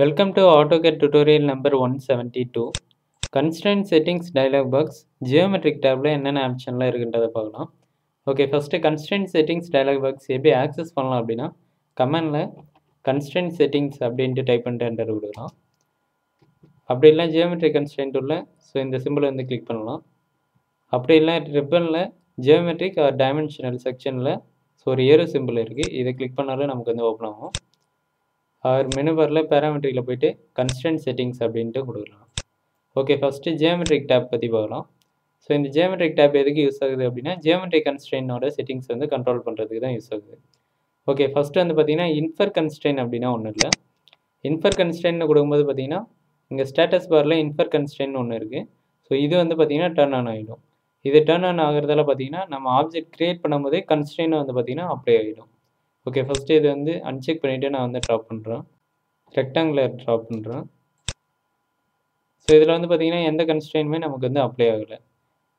Welcome to AutoCAD tutorial number 172. Constraint settings dialog box geometric tabல என்னென்ன ஆப்ஷன்லாம் இருக்குன்றதை பார்க்கலாம். Okay first constant settings dialogue box எப்படி access பண்ணலாம் அப்படின்னா கமெண்டில் கன்ஸ்டன்ட் செட்டிங்ஸ் அப்படின்ட்டு டைப் பண்ணிட்டு என்டர் கொடுக்கலாம். அப்படி இல்லை ஜியோமெட்ரிக் கன்ஸ்டன்ட் உள்ள ஸோ இந்த சிம்பிளை வந்து கிளிக் பண்ணலாம். அப்படி இல்லை ரிப்பனில் ஜியோமெட்ரிக் ஆர் டைமென்ஷனல் செக்ஷனில் ஸோ ஒரு ஏரோ சிம்பிள் இருக்குது இதை கிளிக் பண்ணாலும் நமக்கு வந்து ஓப்பன் ஆகும். ஆர் மெனுபரில் பேராமெட்ரிக்கில் போயிட்டு கன்ஸ்டன்ட் செட்டிங்ஸ் அப்படின்ட்டு கொடுக்கலாம். ஓகே ஃபஸ்ட்டு ஜியோமெட்ரிக் டேப் பற்றி பார்க்கலாம். ஸோ இந்த ஜியோமெட்ரிக் டேப் எதுக்கு யூஸ் ஆகுது அப்படின்னா ஜியோமெட்ரிக் கன்ஸ்ட்ரெயினோட செட்டிங்ஸ் வந்து கண்ட்ரோல் பண்ணுறதுக்கு தான் யூஸ் ஆகுது. ஓகே ஃபஸ்ட்டு வந்து பார்த்தீங்கன்னா இன்ஃபர் கன்ஸ்டெயின் அப்படின்னா ஒன்றும் இல்லை. இன்ஃபர் கன்ஸ்டெயின்னு கொடுக்கும்போது பார்த்தீங்கன்னா இங்கே ஸ்டேட்டஸ் பாரில் இன்ஃபர் கன்ஸ்டெயின் ஒன்று இருக்குது ஸோ இது வந்து பார்த்தீங்கன்னா டர்ன் ஆன் ஆகிடும் இது டர்ன் ஆன் ஆகிறதால பார்த்தீங்கன்னா நம்ம ஆப்ஜெக்ட் க்ரியேட் பண்ணும்போதே கன்ஸ்டெயின் வந்து பார்த்தீங்கன்னா அப்ளை ஆகிடும் ஓகே ஃபஸ்ட்டு இது வந்து அன்செக் பண்ணிவிட்டு நான் வந்து ட்ராப் பண்ணுறேன் ரெக்டாங்குலர் ட்ராப் பண்ணுறேன் ஸோ இதில் வந்து பார்த்தீங்கன்னா எந்த கன்ஸ்ட்ரெயினுமே நமக்கு வந்து அப்ளை ஆகலை.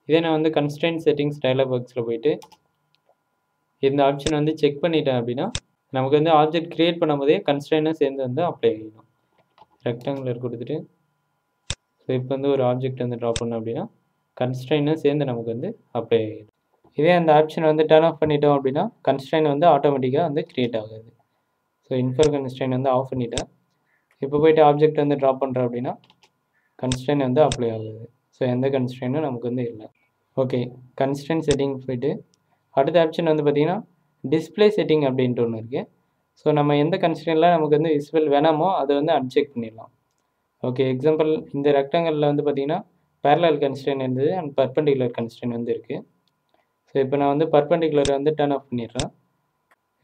இதே நான் வந்து கன்ஸ்ட்ரெயின் செட்டிங்ஸ் டயலாக் பாக்ஸில் போயிட்டு இந்த ஆப்ஷன் வந்து செக் பண்ணிட்டேன் அப்படின்னா நமக்கு வந்து ஆப்ஜெக்ட் க்ரியேட் பண்ணும்போதே கன்ஸ்ட்ரெயினும் சேர்ந்து வந்து அப்ளை ஆகிடும் ரெக்டாங்குலர் கொடுத்துட்டு ஸோ இப்போ வந்து ஒரு ஆப்ஜெக்ட் வந்து ட்ரா பண்ணோம் அப்படின்னா கன்ஸ்ட்ரெயினும் சேர்ந்து நமக்கு வந்து அப்ளை ஆகிடும் இதே அந்த ஆப்ஷன் வந்து டர்ன் ஆஃப் பண்ணிட்டோம் அப்படின்னா கன்ஸ்ட்ரெயின் வந்து ஆட்டோமேட்டிக்காக வந்து க்ரியேட் ஆகுது. ஸோ இன்ஃபர் கன்ஸ்ட்ரெயின் வந்து ஆஃப் பண்ணிட்டேன். இப்போ போயிட்டு ஆப்ஜெக்ட் வந்து ட்ராப் பண்ணுறேன் அப்படின்னா கன்ஸ்ட்ரெயின் வந்து அப்ளை ஆகுது. ஸோ எந்த கன்ஸ்ட்ரெயினும் நமக்கு வந்து இல்லை. ஓகே கன்ஸ்ட்ரெயின் செட்டிங் போயிட்டு அடுத்த ஆப்ஷன் வந்து பார்த்திங்கன்னா டிஸ்பிளே செட்டிங் அப்படின்ட்டு ஒன்று இருக்குது ஸோ நம்ம எந்த கன்ஸ்ட்ரெயினில் நமக்கு வந்து விசிபிள் வேணாமோ அதை வந்து அன்செக் பண்ணிடலாம். ஓகே எக்ஸாம்பிள் இந்த ரெக்டாங்கலில் வந்து பார்த்திங்கன்னா பேரலல் கன்ஸ்ட்ரெயின் இருந்தது அண்ட் பர்பண்டிகுலர் கன்ஸ்ட்ரெயின் வந்து இருக்குது ஸோ இப்போ நான் வந்து பர்பண்டிகுலர் வந்து டர்ன் ஆஃப் பண்ணிடுறேன்.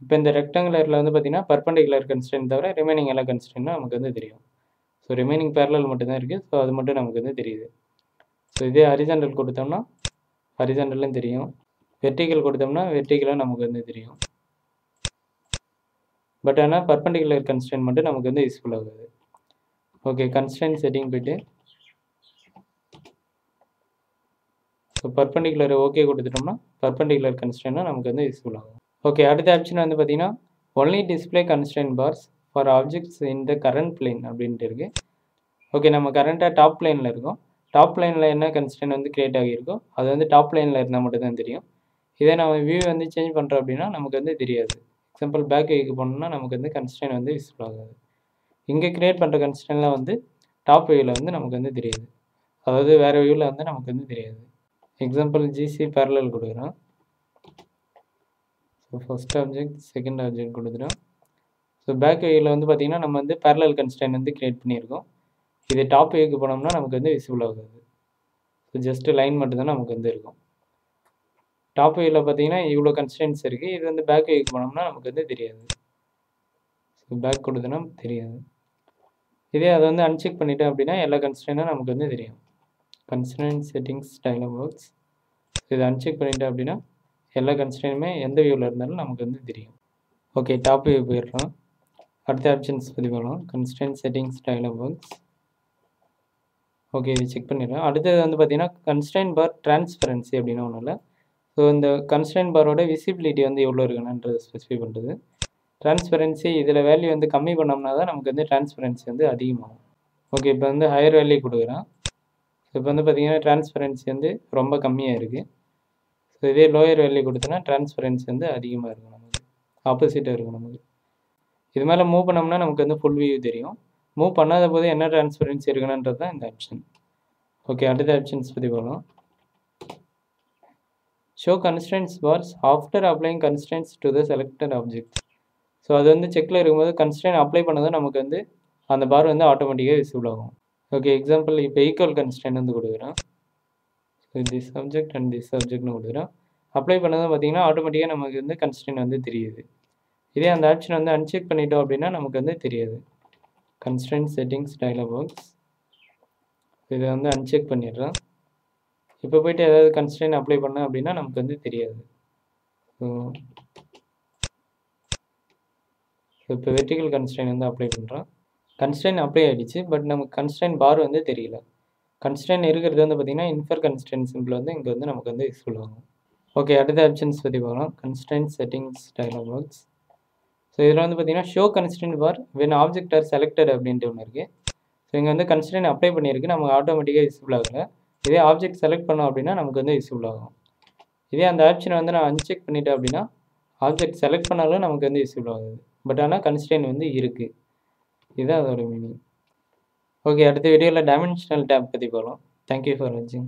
இப்போ இந்த ரெக்டாங்குலரில் வந்து பார்த்திங்கன்னா பர்பண்டிகுலர் கன்ஸ்டன்ட் தவிர ரிமைனிங் எல்லா கன்ஸ்டன்ட்டும் நமக்கு வந்து தெரியும். ஸோ ரிமைனிங் பேரலல் மட்டும்தான் இருக்குது ஸோ அது மட்டும் நமக்கு வந்து தெரியுது. ஸோ இதே ஹரிசாண்டல் கொடுத்தோம்னா ஹரிசாண்டலும் தெரியும். வெர்டிக்கல் கொடுத்தோம்னா வெர்டிக்கலாக நமக்கு வந்து தெரியும். பட் ஆனால் பர்பண்டிகுலர் கன்ஸ்டன்ட் மட்டும் நமக்கு வந்து யூஸ்ஃபுல் ஆகுது ஓகே கன்ஸ்டன்ட் செட்டிங் போயிட்டு ஸோ பர்பண்டிகுலர் ஓகே கொடுத்துட்டோம்னா பர்பண்டிகுலர் கன்ஸ்டன்ட்னா நமக்கு வந்து யூஸ்ஃபுல் ஆகும். ஓகே அடுத்த ஆப்ஷன் வந்து பார்த்தீங்கன்னா only display constant bars for objects in the current plane அப்படின்ட்டு இருக்குது ஓகே நம்ம கரண்ட்டாக டாப் லைனில் இருக்கோம். டாப் லைனில் என்ன கன்ஸ்டன்ட் வந்து க்ரியேட் ஆகியிருக்கோ அது வந்து டாப் லைனில் இருந்தால் மட்டும்தான் தெரியும். இதே நம்ம வியூ வந்து சேஞ்ச் பண்ணுறோம் அப்படின்னா நமக்கு வந்து தெரியாது. எக்ஸாம்பிள் பேக் வியூக்கு போனோம்னா நமக்கு வந்து கன்ஸ்டன்ட் வந்து யூஸ்ஃபுல் ஆகாது. இங்கே க்ரியேட் பண்ணுற கன்ஸ்டன்ட்லாம் வந்து டாப் வியூவில் வந்து நமக்கு வந்து தெரியாது. அதாவது வேறு வியூவில் வந்து நமக்கு வந்து தெரியாது. எக்ஸாம்பிள் ஜிசி பேரலல் கொடுக்குறோம் so first object second object கொடுத்துட்டோம் ஸோ பேக் வியூவில் வந்து பார்த்திங்கன்னா நம்ம வந்து பேரலல் கன்ஸ்டன்ட் வந்து க்ரியேட் பண்ணியிருக்கோம். இது டாப் வியூக்கு போனோம்னா நமக்கு வந்து விசிபிள் ஆகாது. ஸோ ஜஸ்ட்டு லைன் மட்டும்தான் நமக்கு வந்து இருக்கும். டாப் வியூவில் பார்த்தீங்கன்னா இவ்வளோ கன்ஸ்டன்ஸ் இருக்குது இது வந்து பேக் வியூக்கு போனோம்னா நமக்கு வந்து தெரியாது. ஸோ பேக் கொடுத்தோன்னா தெரியாது. இதே அதை வந்து அன்செக் பண்ணிட்டோம் அப்படின்னா எல்லா கன்ஸ்டன்ட்டும் நமக்கு வந்து தெரியும். கன்சிடன்ட் செட்டிங்ஸ் டைலாக் பாக்ஸ் இதை அன்செக் பண்ணிட்டோம் அப்படின்னா எல்லா கன்ஸ்டன்ட்டுமே எந்த வியூவில் இருந்தாலும் நமக்கு வந்து தெரியும். ஓகே டாப் வியூ போயிடுறோம். அடுத்த ஆப்ஷன்ஸ் பற்றி பார்க்கலாம். Constant settings dialogue box okay இது செக் பண்ணிடுறேன். அடுத்தது வந்து பார்த்தீங்கன்னா கன்ஸ்டன்ட் பார் டிரான்ஸ்பரன்சி அப்படின்னு ஒன்றும் இல்லை. ஸோ இந்த கன்ஸ்டன்ட் பாரோட விசிபிலிட்டி வந்து எவ்வளோ இருக்குன்றது ஸ்பெசிஃபை பண்ணுறது டிரான்ஸ்பரன்சி இதில் வேல்யூ வந்து கம்மி பண்ணோம்னா தான் நமக்கு வந்து டிரான்ஸ்பரன்சி வந்து அதிகமாகும். ஓகே இப்போ வந்து ஹையர் வேல்யூ கொடுக்குறேன். இப்போ வந்து பார்த்தீங்கன்னா டிரான்ஸ்பரன்சி வந்து ரொம்ப கம்மியாக இருக்குது ஸோ இதே லோயர் வேல்யூ கொடுத்தோன்னா டிரான்ஸ்பரன்சி வந்து அதிகமாக இருக்கும் நமக்கு. ஆப்போசிட்டாக இருக்கும் நமக்கு. இது மேலே மூவ் பண்ணோம்னா நமக்கு வந்து ஃபுல் வியூ தெரியும். மூவ் பண்ணாத போது என்ன டிரான்ஸ்பரன்சி இருக்கணுன்றது தான் இந்த ஆப்ஷன் ஓகே அடுத்த ஆப்ஷன்ஸ் பற்றி போகலாம் show constraints bars after applying constants to the selected object so அது வந்து செக்கில் இருக்கும்போது கன்ஸ்டன்ட் அப்ளை பண்ணதும் நமக்கு வந்து அந்த பார் வந்து ஆட்டோமேட்டிக்காக விசிபிள் ஆகும். ஓகே எக்ஸாம்பிள் இப்போ ஈக்குவல் கன்ஸ்டன்ட் வந்து கொடுக்குறோம் the this subject and this சப்ஜெக்ட்னு கொடுக்குறோம் அப்ளை பண்ணதும் பார்த்தீங்கன்னா ஆட்டோமேட்டிக்காக நமக்கு வந்து கன்ஸ்டன்ட் வந்து தெரியுது. இதே அந்த ஆப்ஷன் வந்து அன்செக் பண்ணிட்டோம் அப்படின்னா நமக்கு வந்து தெரியாது. கன்ஸ்டன்ட் செட்டிங்ஸ் டைலாக் பாக்ஸ் இதை வந்து அன்செக் பண்ணிடுறோம் இப்போ போயிட்டு ஏதாவது கன்ஸ்டன்ட் அப்ளை பண்ண அப்படின்னா நமக்கு வந்து தெரியாது. ஸோ இப்போ வெர்டிக்கல் கன்ஸ்டன்ட் வந்து அப்ளை பண்ணுறோம் கன்ஸ்டன்ட் அப்ளை ஆகிடுச்சு பட் நமக்கு கன்ஸ்டன்ட் பார் வந்து தெரியல. கன்ஸ்டன்ட் இருக்கிறது வந்து பார்த்திங்கன்னா இன்ஃபர் கன்ஸ்டன்ட் சிம்பிள் வந்து இங்கே வந்து நமக்கு வந்து யூஸ்ஃபுல் ஆகும் ஓகே அடுத்த ஆப்ஷன்ஸ் பற்றி பார்க்கலாம். Constant settings dialogue box so இதில் வந்து பார்த்தீங்கன்னா show constant bar when object are selected அப்படின்ட்டு ஒன்று இருக்குது ஸோ இங்கே வந்து கன்ஸ்டன்ட் அப்ளை பண்ணியிருக்கு. நமக்கு ஆட்டோமேட்டிக்காக யூஸ்ஃபுல் ஆகல. இதே ஆப்ஜெக்ட் செலக்ட் பண்ணோம் அப்படின்னா நமக்கு வந்து யூஸ்ஃபுல் ஆகும். இதே அந்த ஆப்ஷனை வந்து நான் அன்செக் பண்ணிட்டேன் அப்படின்னா ஆப்ஜெக்ட் செலக்ட் பண்ணாலும் நமக்கு வந்து யூஸ்ஃபுல் ஆகுது. பட் ஆனால் கன்ஸ்டன்ட் வந்து இருக்குது இதுதான் அதோட மீனிங் ஓகே அடுத்த வீடியோவில் டைமென்ஷனல் டேப் பற்றி போகலாம் தேங்க்யூ ஃபார் வாட்சிங்